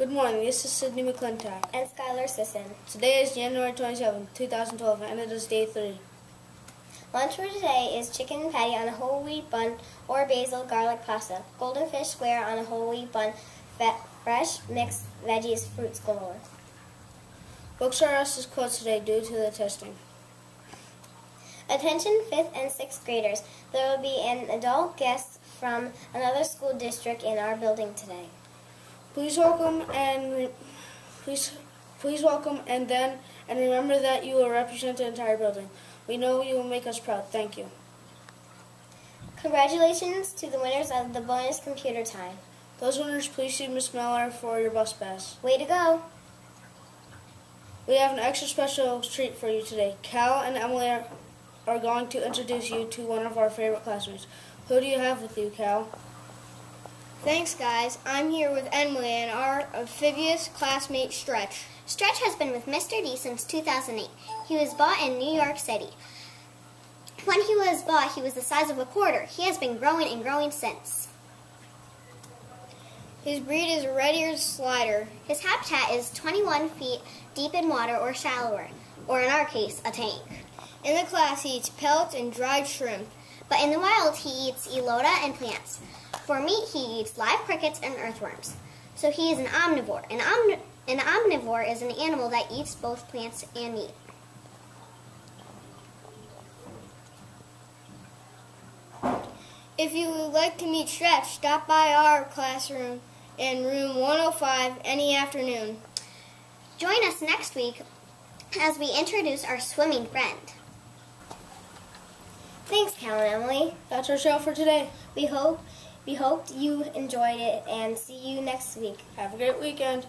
Good morning, this is Sydney McClintock. And Skylar Sisson. Today is January 27, 2012, and it is day 3. Lunch for today is chicken patty on a whole wheat bun or basil garlic pasta, golden fish square on a whole wheat bun, fresh mixed veggies, fruits galore. Books are asked as quotes today due to the testing. Attention 5th and 6th graders. There will be an adult guest from another school district in our building today. Please welcome and please please welcome and then and remember that you will represent the entire building. We know you will make us proud. Thank you. Congratulations to the winners of the bonus computer time. Those winners, please see Miss Miller for your bus pass. Way to go! We have an extra special treat for you today. Cal and Emily are, are going to introduce you to one of our favorite classmates. Who do you have with you, Cal? Thanks, guys. I'm here with Emily and our amphibious classmate, Stretch. Stretch has been with Mr. D since 2008. He was bought in New York City. When he was bought, he was the size of a quarter. He has been growing and growing since. His breed is a red-eared slider. His habitat is 21 feet deep in water or shallower, or in our case, a tank. In the class, he eats pellets and dried shrimp. But in the wild, he eats elota and plants. For meat, he eats live crickets and earthworms. So he is an omnivore. An, omni an omnivore is an animal that eats both plants and meat. If you would like to meet Stretch, stop by our classroom in room 105 any afternoon. Join us next week as we introduce our swimming friend. Thanks, Cal and Emily. That's our show for today. We hope we hoped you enjoyed it and see you next week. Have a great weekend.